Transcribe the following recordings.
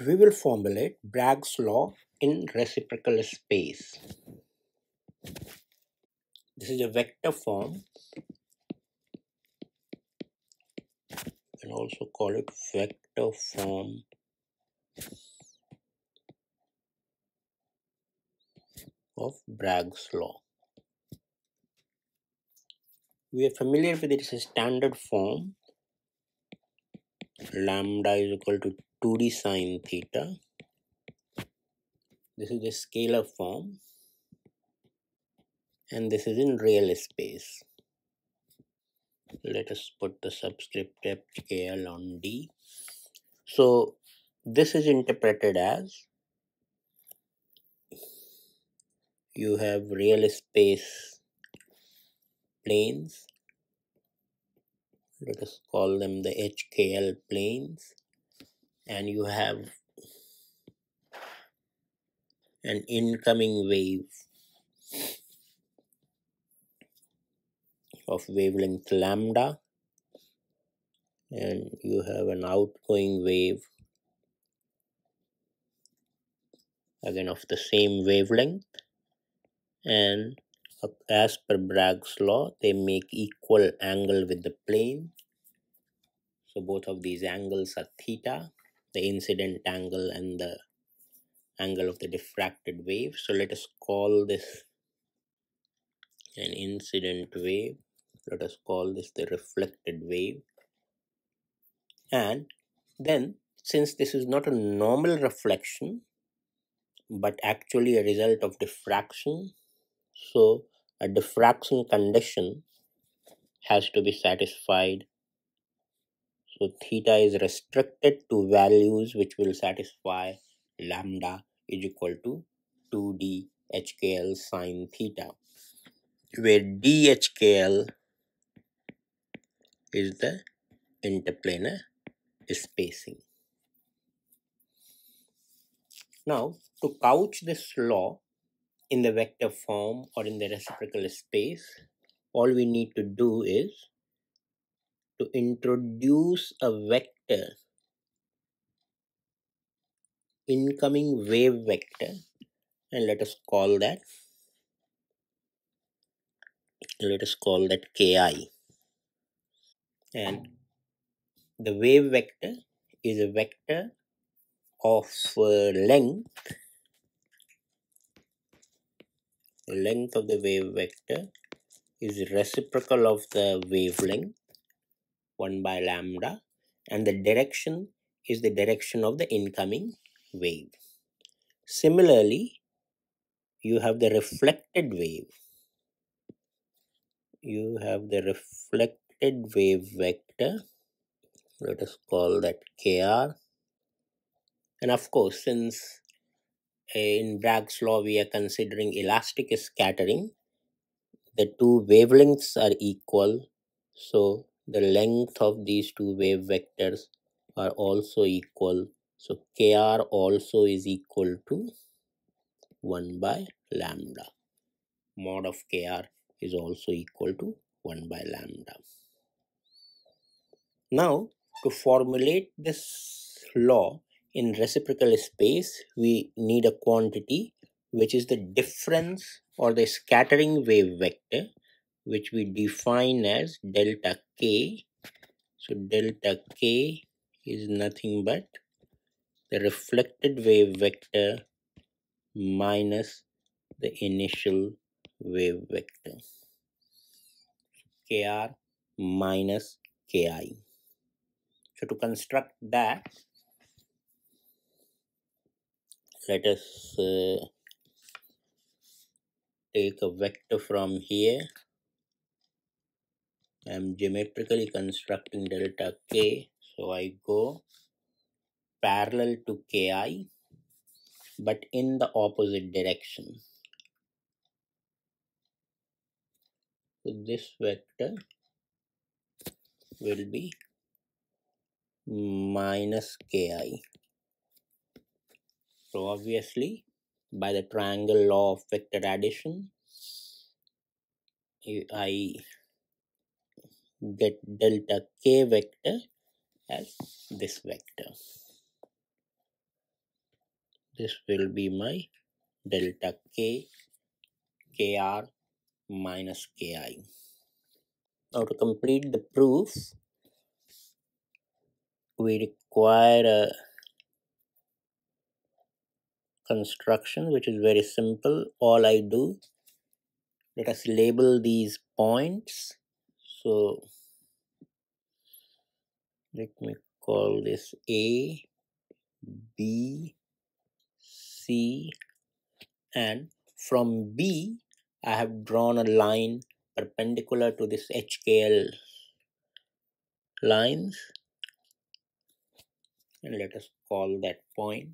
we will formulate Bragg's law in reciprocal space. This is a vector form. You can also call it vector form of Bragg's law. We are familiar with it as a standard form. Lambda is equal to 2d sine theta. This is the scalar form and this is in real space. Let us put the subscript HKL on D. So this is interpreted as you have real space planes. Let us call them the HKL planes and you have an incoming wave of wavelength lambda and you have an outgoing wave again of the same wavelength and as per Bragg's law they make equal angle with the plane. So both of these angles are theta the incident angle and the angle of the diffracted wave. So let us call this an incident wave. Let us call this the reflected wave. And then since this is not a normal reflection but actually a result of diffraction so a diffraction condition has to be satisfied so theta is restricted to values which will satisfy lambda is equal to 2d HKL sine theta where DHKL is the interplanar spacing. Now, to couch this law in the vector form or in the reciprocal space, all we need to do is to introduce a vector, incoming wave vector, and let us call that, let us call that ki. And the wave vector is a vector of uh, length the length of the wave vector is reciprocal of the wavelength 1 by lambda and the direction is the direction of the incoming wave. Similarly you have the reflected wave. You have the reflected wave vector. Let us call that kr and of course since uh, in Bragg's law we are considering elastic scattering the two wavelengths are equal. So the length of these two wave vectors are also equal. So kr also is equal to 1 by lambda. Mod of kr is also equal to 1 by lambda. Now to formulate this law in reciprocal space, we need a quantity which is the difference or the scattering wave vector which we define as delta k. So delta k is nothing but the reflected wave vector minus the initial wave vector kr minus ki. So to construct that let us uh, take a vector from here I'm geometrically constructing delta k so I go parallel to ki but in the opposite direction. So this vector will be minus ki so obviously by the triangle law of vector addition I get delta k vector as this vector. This will be my delta k kr minus ki now to complete the proof we require a construction which is very simple. All I do let us label these points so let me call this A B C and from B I have drawn a line perpendicular to this HKL lines and let us call that point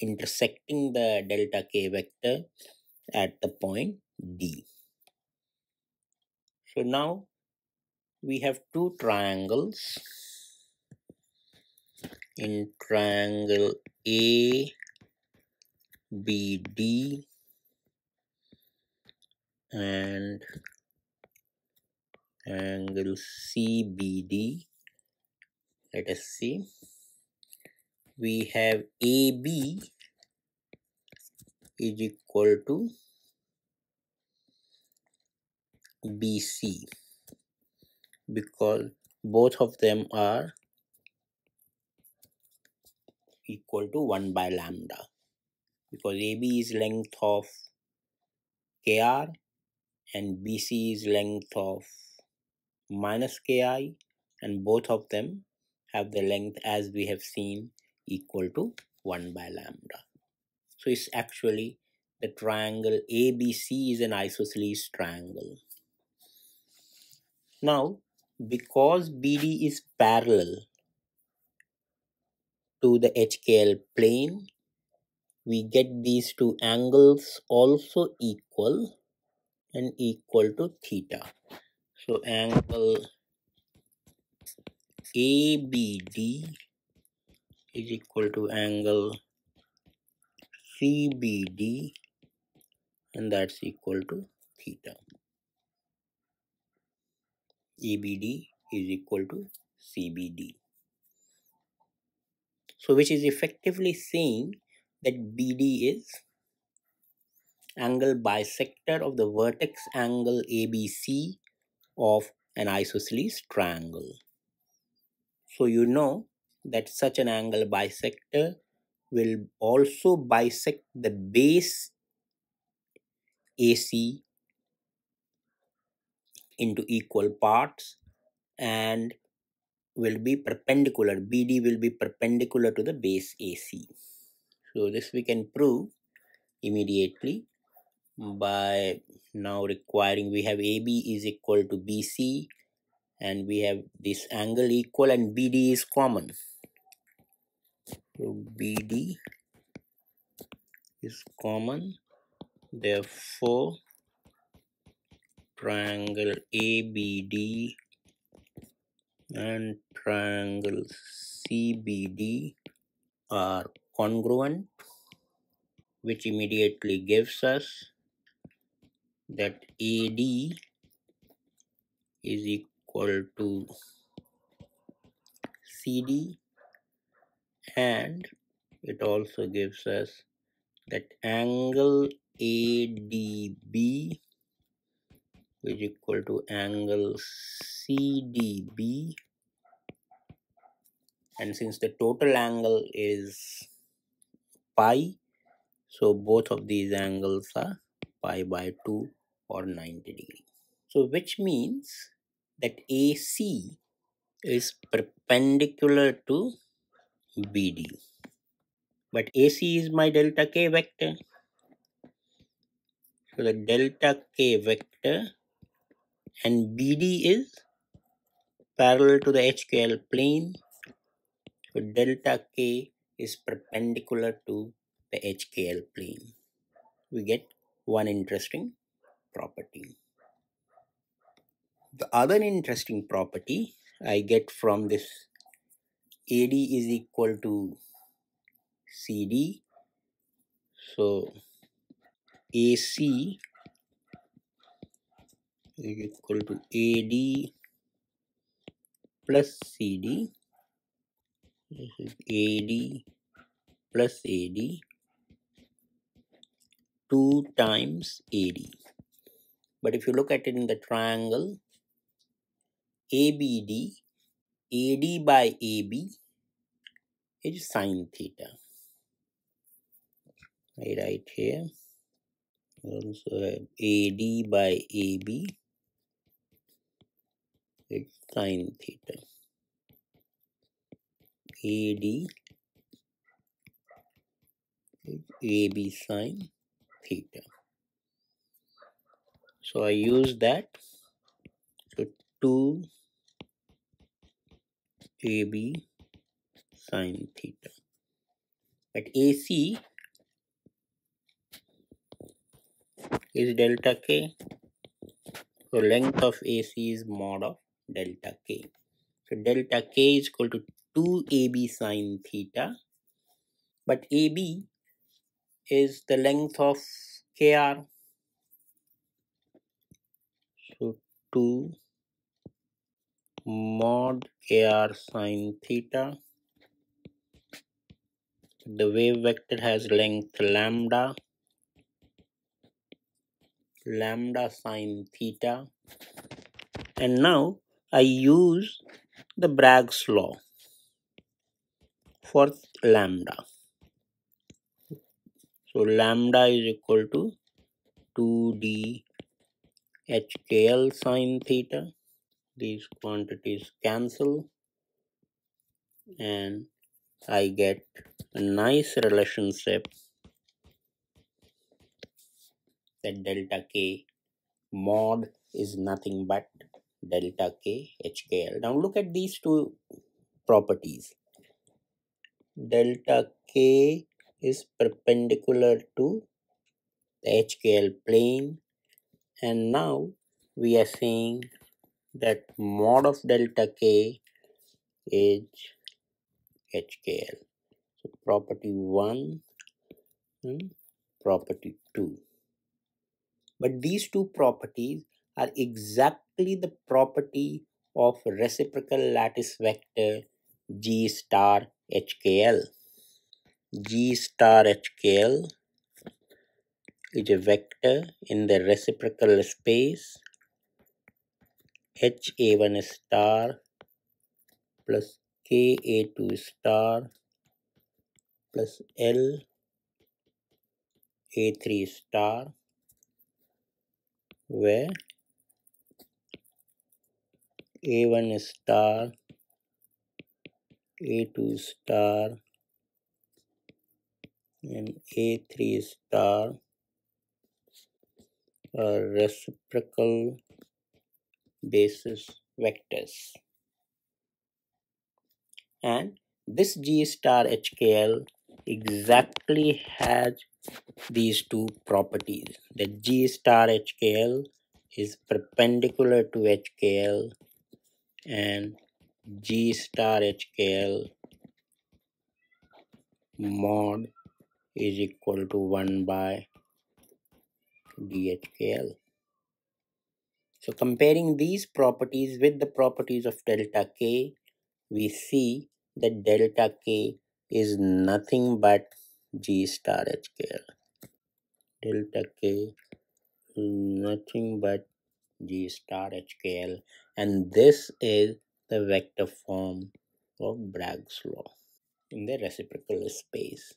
intersecting the delta k vector at the point D. So now we have two triangles. In triangle A B D and angle CBD let us see. We have AB is equal to BC because both of them are equal to 1 by lambda because AB is length of KR and BC is length of minus KI and both of them have the length as we have seen equal to 1 by lambda. So it's actually the triangle ABC is an isosceles triangle. Now, because BD is parallel to the HKL plane, we get these two angles also equal and equal to theta. So angle ABD is equal to angle CBD and that's equal to theta. EBD is equal to CBD. So which is effectively saying that BD is angle bisector of the vertex angle ABC of an isosceles triangle. So you know that such an angle bisector will also bisect the base AC into equal parts and will be perpendicular. BD will be perpendicular to the base AC. So this we can prove immediately by now requiring we have AB is equal to BC and we have this angle equal and BD is common. So BD is common. Therefore, triangle ABD and triangle CBD are congruent, which immediately gives us that AD is equal to CD and it also gives us that angle ADB is equal to angle CDB and since the total angle is pi so both of these angles are pi by 2 or 90 degree so which means that AC is perpendicular to BD. But AC is my delta K vector. So the delta K vector and BD is parallel to the HKL plane. So delta K is perpendicular to the HKL plane. We get one interesting property. The other interesting property I get from this AD is equal to CD. So AC is equal to AD plus CD. This is AD plus AD 2 times AD. But if you look at it in the triangle, ABD, AD by AB is sine theta. I write here. Also AD by AB is sine theta. AD is AB sine theta. So I use that. So 2 AB sine theta. But AC is delta K. So length of AC is mod of delta K. So delta K is equal to 2 AB sine theta. But AB is the length of KR. So 2 mod KR sine theta. The wave vector has length lambda, lambda sine theta. And now I use the Bragg's law for lambda. So lambda is equal to 2d HKL sine theta. These quantities cancel and I get a nice relationship that delta K mod is nothing but delta K HKL. Now look at these two properties. Delta K is perpendicular to the HKL plane and now we are saying that mod of delta K is HKL. So property 1 and property 2. But these two properties are exactly the property of reciprocal lattice vector G star HKL. G star HKL is a vector in the reciprocal space HA1 star plus KA2 star plus L A3 star where A1 star A2 star and A3 star are reciprocal basis vectors and this G star HKL exactly has these two properties. The G star HKL is perpendicular to HKL and G star HKL mod is equal to 1 by DHKL. So comparing these properties with the properties of delta K, we see that delta K is nothing but G star HKL. Delta K nothing but G star HKL and this is the vector form of Bragg's law in the reciprocal space.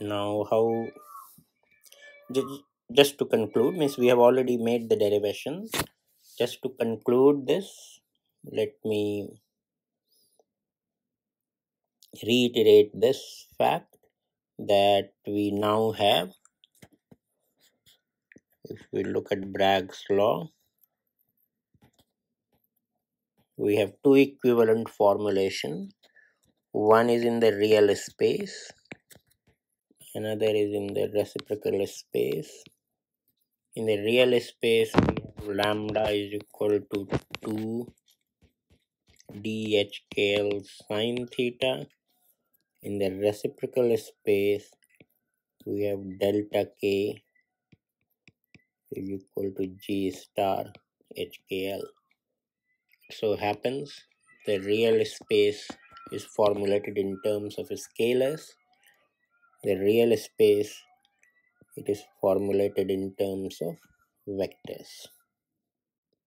Now how ju- just to conclude means we have already made the derivations just to conclude this let me reiterate this fact that we now have if we look at Bragg's law we have two equivalent formulation. One is in the real space another is in the reciprocal space. In the real space lambda is equal to 2 dhkl sine theta. In the reciprocal space we have delta k is equal to g star hkl so happens. The real space is formulated in terms of scalars. The real space it is formulated in terms of vectors